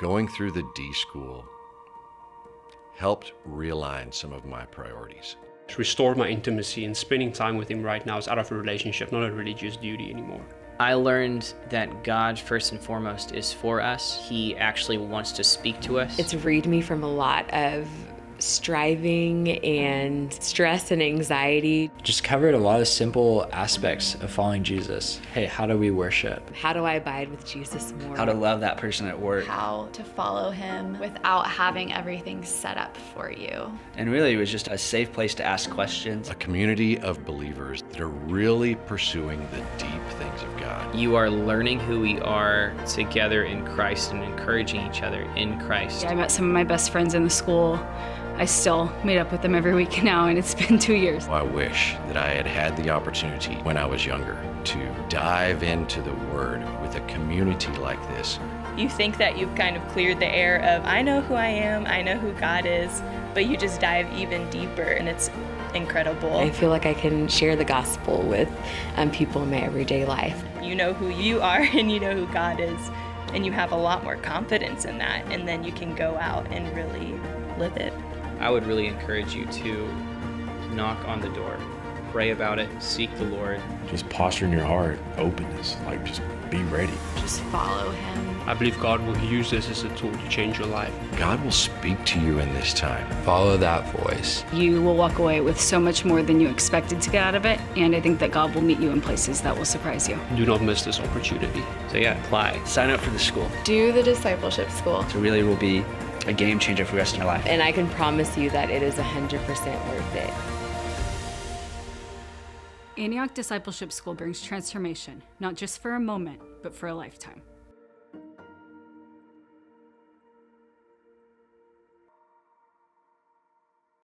Going through the D school helped realign some of my priorities. It's restored my intimacy and spending time with him right now is out of a relationship, not a religious duty anymore. I learned that God, first and foremost, is for us. He actually wants to speak to us. It's freed me from a lot of striving and stress and anxiety. Just covered a lot of simple aspects of following Jesus. Hey, how do we worship? How do I abide with Jesus more? How to love that person at work. How to follow him without having everything set up for you. And really, it was just a safe place to ask questions. A community of believers that are really pursuing the deep things of God. You are learning who we are together in Christ and encouraging each other in Christ. I met some of my best friends in the school. I still meet up with them every week now, and it's been two years. I wish that I had had the opportunity when I was younger to dive into the Word with a community like this. You think that you've kind of cleared the air of, I know who I am, I know who God is, but you just dive even deeper, and it's incredible. I feel like I can share the gospel with um, people in my everyday life. You know who you are, and you know who God is, and you have a lot more confidence in that, and then you can go out and really live it. I would really encourage you to knock on the door, pray about it, seek the Lord. Just posture in your heart, openness, like just be ready. Just follow Him. I believe God will use this as a tool to change your life. God will speak to you in this time. Follow that voice. You will walk away with so much more than you expected to get out of it, and I think that God will meet you in places that will surprise you. Do not miss this opportunity. So, yeah, apply. Sign up for the school. Do the discipleship school. It really will be a game changer for the rest of your life. And I can promise you that it is 100% worth it. Antioch Discipleship School brings transformation, not just for a moment, but for a lifetime.